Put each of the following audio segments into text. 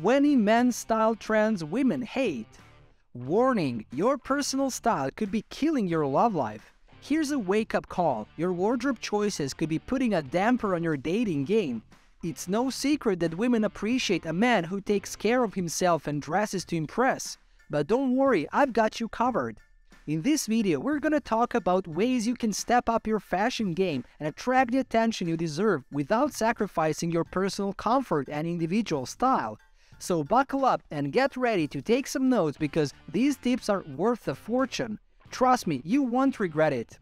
20 men's style trends women hate. Warning, your personal style could be killing your love life. Here's a wake up call your wardrobe choices could be putting a damper on your dating game. It's no secret that women appreciate a man who takes care of himself and dresses to impress. But don't worry, I've got you covered. In this video, we're gonna talk about ways you can step up your fashion game and attract the attention you deserve without sacrificing your personal comfort and individual style. So buckle up and get ready to take some notes because these tips are worth a fortune. Trust me, you won't regret it.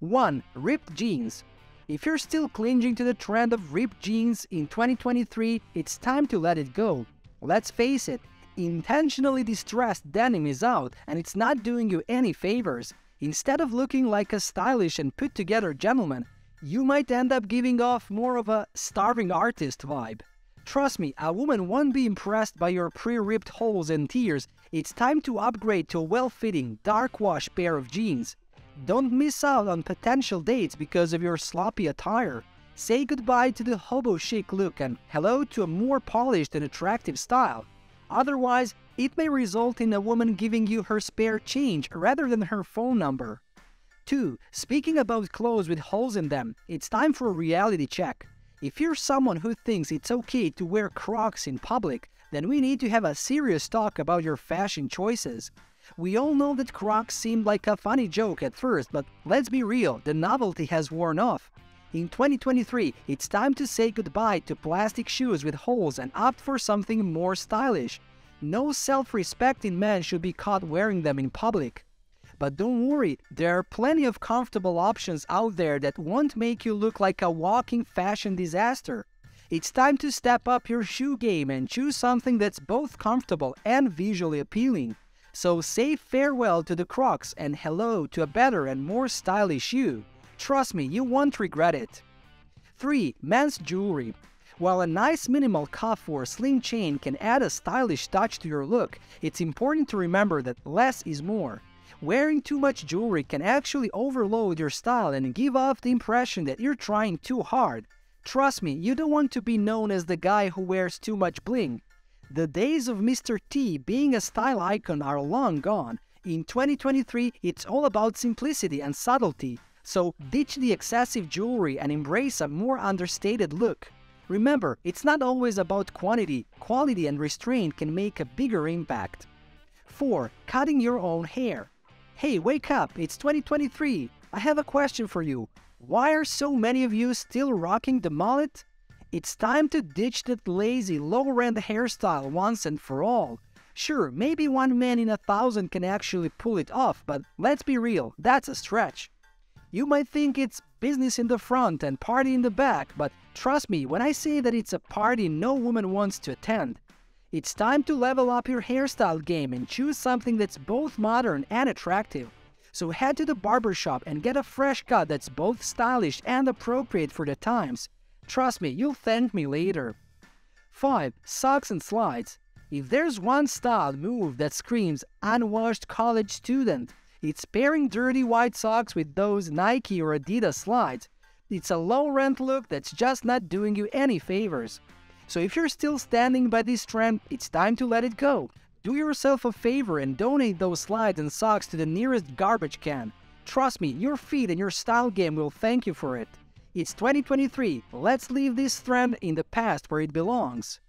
1. Ripped jeans. If you're still clinging to the trend of ripped jeans in 2023, it's time to let it go. Let's face it, intentionally distressed denim is out and it's not doing you any favors. Instead of looking like a stylish and put together gentleman, you might end up giving off more of a starving artist vibe. Trust me, a woman won't be impressed by your pre-ripped holes and tears. It's time to upgrade to a well-fitting, dark wash pair of jeans. Don't miss out on potential dates because of your sloppy attire. Say goodbye to the hobo chic look and hello to a more polished and attractive style. Otherwise, it may result in a woman giving you her spare change rather than her phone number. 2. Speaking about clothes with holes in them, it's time for a reality check. If you're someone who thinks it's okay to wear Crocs in public, then we need to have a serious talk about your fashion choices. We all know that Crocs seemed like a funny joke at first, but let's be real, the novelty has worn off. In 2023, it's time to say goodbye to plastic shoes with holes and opt for something more stylish. No self-respecting man should be caught wearing them in public. But don't worry, there are plenty of comfortable options out there that won't make you look like a walking fashion disaster. It's time to step up your shoe game and choose something that's both comfortable and visually appealing. So say farewell to the Crocs and hello to a better and more stylish shoe. Trust me, you won't regret it. 3. Men's jewelry. While a nice minimal cuff or slim chain can add a stylish touch to your look, it's important to remember that less is more. Wearing too much jewelry can actually overload your style and give off the impression that you're trying too hard. Trust me, you don't want to be known as the guy who wears too much bling. The days of Mr. T being a style icon are long gone. In 2023, it's all about simplicity and subtlety. So ditch the excessive jewelry and embrace a more understated look. Remember, it's not always about quantity, quality and restraint can make a bigger impact. 4. Cutting your own hair. Hey, wake up, it's 2023. I have a question for you. Why are so many of you still rocking the mullet? It's time to ditch that lazy, low-rent hairstyle once and for all. Sure, maybe one man in a thousand can actually pull it off, but let's be real, that's a stretch. You might think it's business in the front and party in the back, but trust me when I say that it's a party no woman wants to attend. It's time to level up your hairstyle game and choose something that's both modern and attractive. So head to the barbershop and get a fresh cut that's both stylish and appropriate for the times. Trust me, you'll thank me later. 5. Socks and slides. If there's one style move that screams unwashed college student, it's pairing dirty white socks with those Nike or Adidas slides. It's a low rent look that's just not doing you any favors. So if you're still standing by this trend, it's time to let it go. Do yourself a favor and donate those slides and socks to the nearest garbage can. Trust me, your feet and your style game will thank you for it. It's 2023, let's leave this trend in the past where it belongs.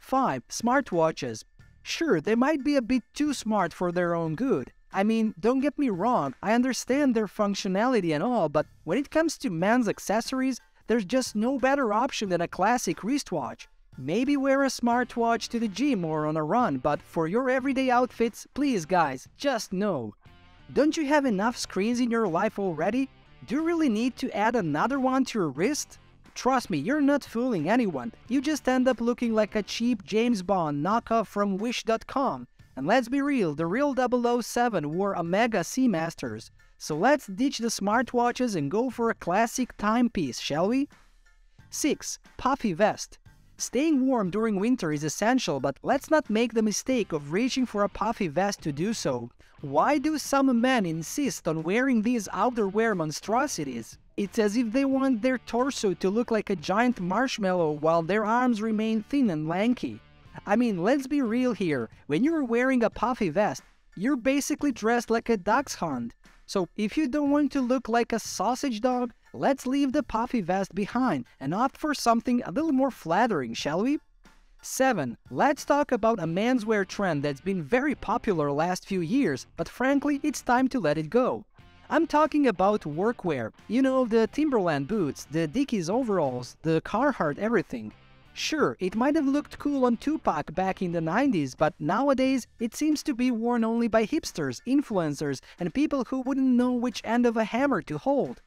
5. Smartwatches. Sure, they might be a bit too smart for their own good, I mean, don't get me wrong, I understand their functionality and all, but when it comes to men's accessories, there's just no better option than a classic wristwatch. Maybe wear a smartwatch to the gym or on a run, but for your everyday outfits, please guys, just no. Don't you have enough screens in your life already? Do you really need to add another one to your wrist? Trust me, you're not fooling anyone. You just end up looking like a cheap James Bond knockoff from Wish.com. And let's be real, the real 007 wore Omega Seamasters. So let's ditch the smartwatches and go for a classic timepiece, shall we? 6. Puffy Vest Staying warm during winter is essential, but let's not make the mistake of reaching for a puffy vest to do so. Why do some men insist on wearing these outerwear monstrosities? It's as if they want their torso to look like a giant marshmallow while their arms remain thin and lanky. I mean, let's be real here. When you're wearing a puffy vest, you're basically dressed like a dachshund. So if you don't want to look like a sausage dog, let's leave the puffy vest behind and opt for something a little more flattering, shall we? 7. Let's talk about a menswear trend that's been very popular last few years, but frankly, it's time to let it go. I'm talking about workwear. You know, the Timberland boots, the Dickies overalls, the Carhartt everything. Sure, it might have looked cool on Tupac back in the 90s, but nowadays it seems to be worn only by hipsters, influencers, and people who wouldn't know which end of a hammer to hold.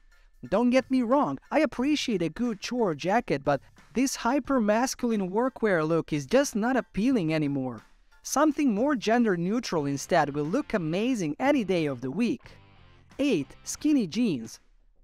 Don't get me wrong, I appreciate a good chore jacket, but this hyper-masculine workwear look is just not appealing anymore. Something more gender-neutral instead will look amazing any day of the week. 8. Skinny jeans.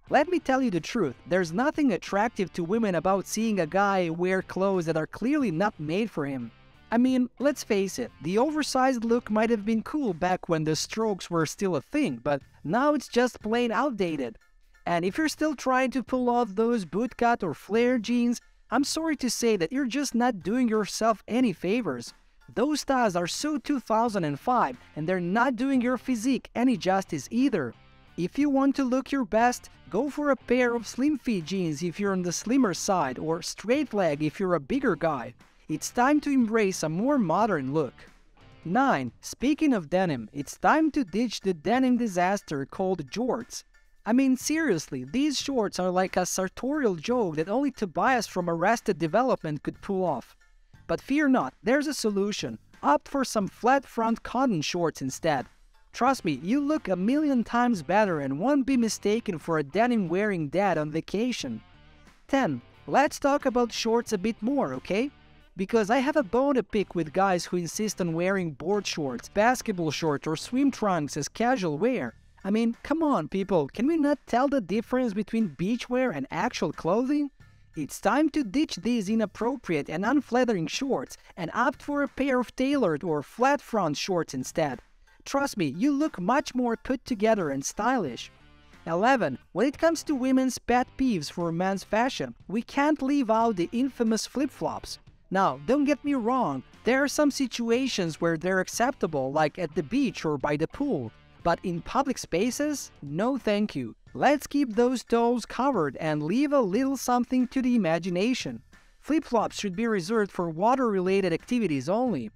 Let me tell you the truth, there's nothing attractive to women about seeing a guy wear clothes that are clearly not made for him. I mean, let's face it, the oversized look might have been cool back when the strokes were still a thing, but now it's just plain outdated. And if you're still trying to pull off those bootcut or flare jeans, I'm sorry to say that you're just not doing yourself any favors. Those styles are so 2005 and they're not doing your physique any justice either. If you want to look your best, go for a pair of slim fit jeans if you're on the slimmer side or straight leg if you're a bigger guy. It's time to embrace a more modern look. 9. Speaking of denim, it's time to ditch the denim disaster called jorts. I mean, seriously, these shorts are like a sartorial joke that only Tobias from Arrested Development could pull off. But fear not, there's a solution. Opt for some flat front cotton shorts instead. Trust me, you look a million times better and won't be mistaken for a denim wearing dad on vacation. 10. Let's talk about shorts a bit more, okay? Because I have a bone to pick with guys who insist on wearing board shorts, basketball shorts, or swim trunks as casual wear. I mean, come on, people, can we not tell the difference between beachwear and actual clothing? It's time to ditch these inappropriate and unflattering shorts and opt for a pair of tailored or flat front shorts instead. Trust me, you look much more put together and stylish. 11. When it comes to women's pet peeves for men's fashion, we can't leave out the infamous flip-flops. Now, don't get me wrong, there are some situations where they're acceptable, like at the beach or by the pool, but in public spaces, no thank you. Let's keep those toes covered and leave a little something to the imagination. Flip-flops should be reserved for water-related activities only.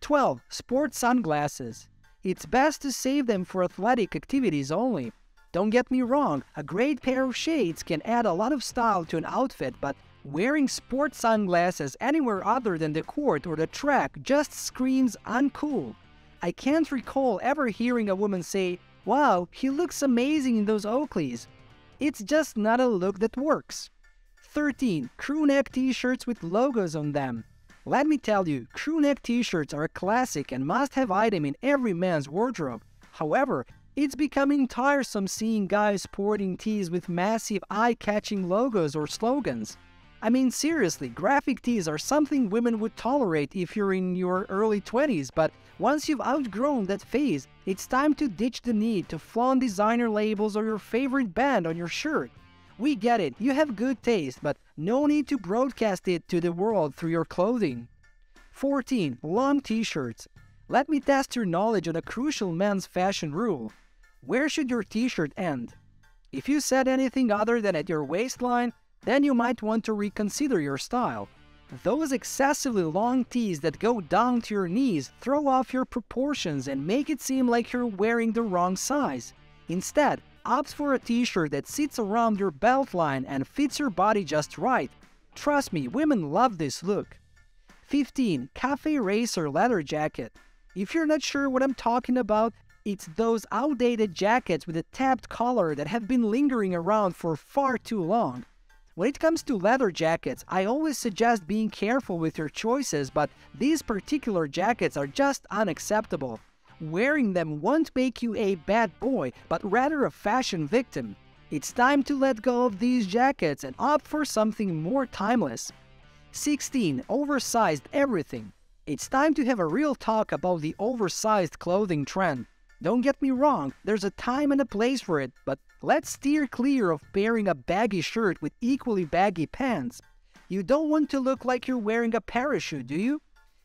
12. Sport sunglasses. It's best to save them for athletic activities only. Don't get me wrong, a great pair of shades can add a lot of style to an outfit, but wearing sport sunglasses anywhere other than the court or the track just screams uncool. I can't recall ever hearing a woman say, Wow, he looks amazing in those Oakleys. It's just not a look that works. 13. Crew neck t-shirts with logos on them. Let me tell you, crew neck t-shirts are a classic and must-have item in every man's wardrobe. However, it's becoming tiresome seeing guys sporting tees with massive eye-catching logos or slogans. I mean, seriously, graphic tees are something women would tolerate if you're in your early 20s, but once you've outgrown that phase, it's time to ditch the need to flaunt designer labels or your favorite band on your shirt. We get it, you have good taste, but no need to broadcast it to the world through your clothing. 14. Long t-shirts. Let me test your knowledge on a crucial men's fashion rule. Where should your t-shirt end? If you said anything other than at your waistline, then you might want to reconsider your style. Those excessively long tees that go down to your knees throw off your proportions and make it seem like you're wearing the wrong size. Instead, opt for a t-shirt that sits around your belt line and fits your body just right. Trust me, women love this look. 15. Cafe Racer Leather Jacket If you're not sure what I'm talking about, it's those outdated jackets with a tabbed collar that have been lingering around for far too long. When it comes to leather jackets, I always suggest being careful with your choices, but these particular jackets are just unacceptable. Wearing them won't make you a bad boy, but rather a fashion victim. It's time to let go of these jackets and opt for something more timeless. 16. Oversized everything. It's time to have a real talk about the oversized clothing trend. Don't get me wrong, there's a time and a place for it, but let's steer clear of pairing a baggy shirt with equally baggy pants. You don't want to look like you're wearing a parachute, do you?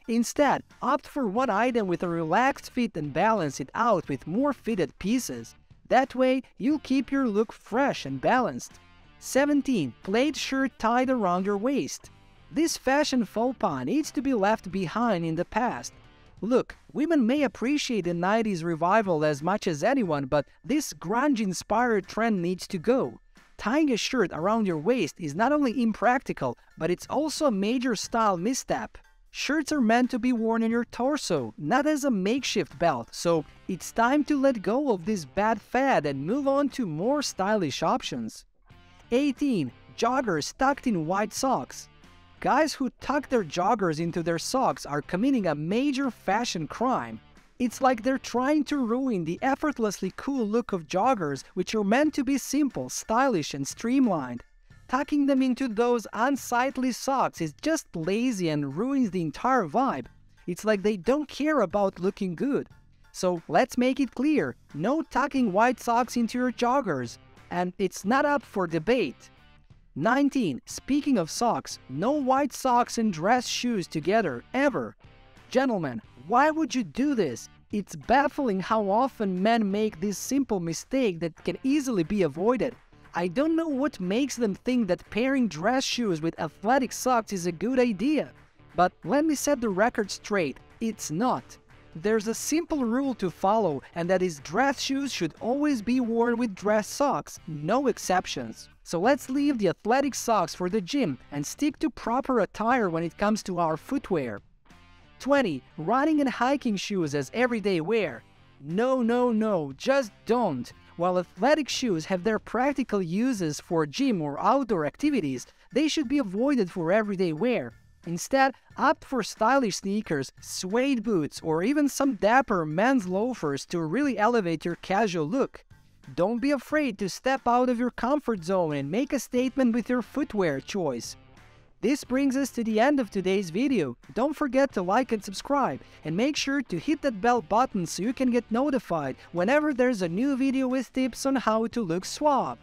Instead, opt for one item with a relaxed fit and balance it out with more fitted pieces. That way, you'll keep your look fresh and balanced. 17. Plaid shirt tied around your waist. This fashion faux pas needs to be left behind in the past. Look, women may appreciate the 90s revival as much as anyone, but this grunge-inspired trend needs to go. Tying a shirt around your waist is not only impractical, but it's also a major style misstep. Shirts are meant to be worn on your torso, not as a makeshift belt, so it's time to let go of this bad fad and move on to more stylish options. 18. Joggers tucked in white socks. Guys who tuck their joggers into their socks are committing a major fashion crime. It's like they're trying to ruin the effortlessly cool look of joggers, which are meant to be simple, stylish, and streamlined. Tucking them into those unsightly socks is just lazy and ruins the entire vibe. It's like they don't care about looking good. So let's make it clear, no tucking white socks into your joggers. And it's not up for debate. 19. Speaking of socks, no white socks and dress shoes together, ever. Gentlemen, why would you do this? It's baffling how often men make this simple mistake that can easily be avoided. I don't know what makes them think that pairing dress shoes with athletic socks is a good idea. But let me set the record straight, it's not. There's a simple rule to follow, and that is dress shoes should always be worn with dress socks, no exceptions. So let's leave the athletic socks for the gym and stick to proper attire when it comes to our footwear. 20. Running and hiking shoes as everyday wear. No, no, no, just don't. While athletic shoes have their practical uses for gym or outdoor activities, they should be avoided for everyday wear. Instead, opt for stylish sneakers, suede boots, or even some dapper men's loafers to really elevate your casual look. Don't be afraid to step out of your comfort zone and make a statement with your footwear choice. This brings us to the end of today's video. Don't forget to like and subscribe, and make sure to hit that bell button so you can get notified whenever there's a new video with tips on how to look suave.